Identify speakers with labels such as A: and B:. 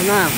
A: она